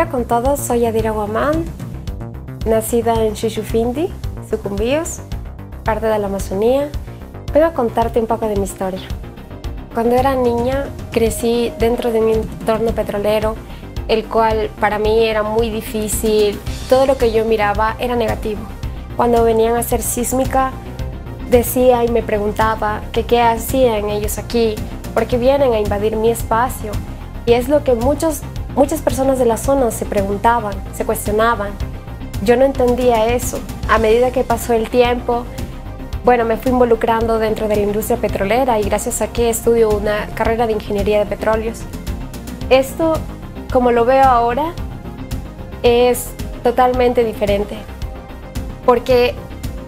Hola con todos, soy Adira Guamán, nacida en Xixufindi, Sucumbíos, parte de la Amazonía. Vengo a contarte un poco de mi historia. Cuando era niña crecí dentro de un entorno petrolero, el cual para mí era muy difícil, todo lo que yo miraba era negativo. Cuando venían a hacer sísmica, decía y me preguntaba que qué hacían ellos aquí, porque vienen a invadir mi espacio. Y es lo que muchos Muchas personas de la zona se preguntaban, se cuestionaban. Yo no entendía eso. A medida que pasó el tiempo, bueno, me fui involucrando dentro de la industria petrolera y gracias a que estudio una carrera de ingeniería de petróleos. Esto, como lo veo ahora, es totalmente diferente. Porque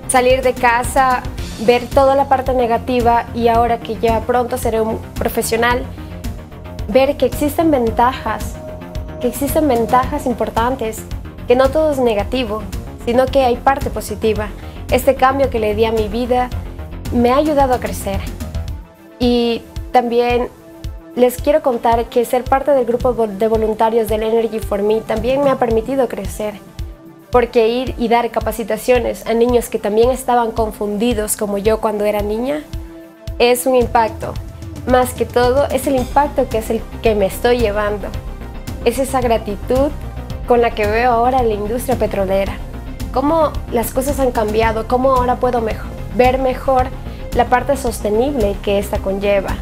salir de casa, ver toda la parte negativa y ahora que ya pronto seré un profesional, ver que existen ventajas que existen ventajas importantes, que no todo es negativo, sino que hay parte positiva. Este cambio que le di a mi vida me ha ayudado a crecer. Y también les quiero contar que ser parte del grupo de voluntarios del Energy for Me también me ha permitido crecer. Porque ir y dar capacitaciones a niños que también estaban confundidos como yo cuando era niña es un impacto. Más que todo es el impacto que es el que me estoy llevando es esa gratitud con la que veo ahora la industria petrolera. Cómo las cosas han cambiado, cómo ahora puedo ver mejor la parte sostenible que esta conlleva.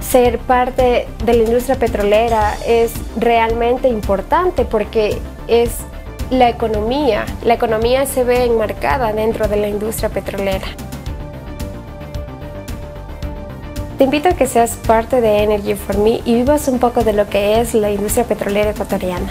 Ser parte de la industria petrolera es realmente importante porque es la economía. La economía se ve enmarcada dentro de la industria petrolera. Te invito a que seas parte de Energy for Me y vivas un poco de lo que es la industria petrolera ecuatoriana.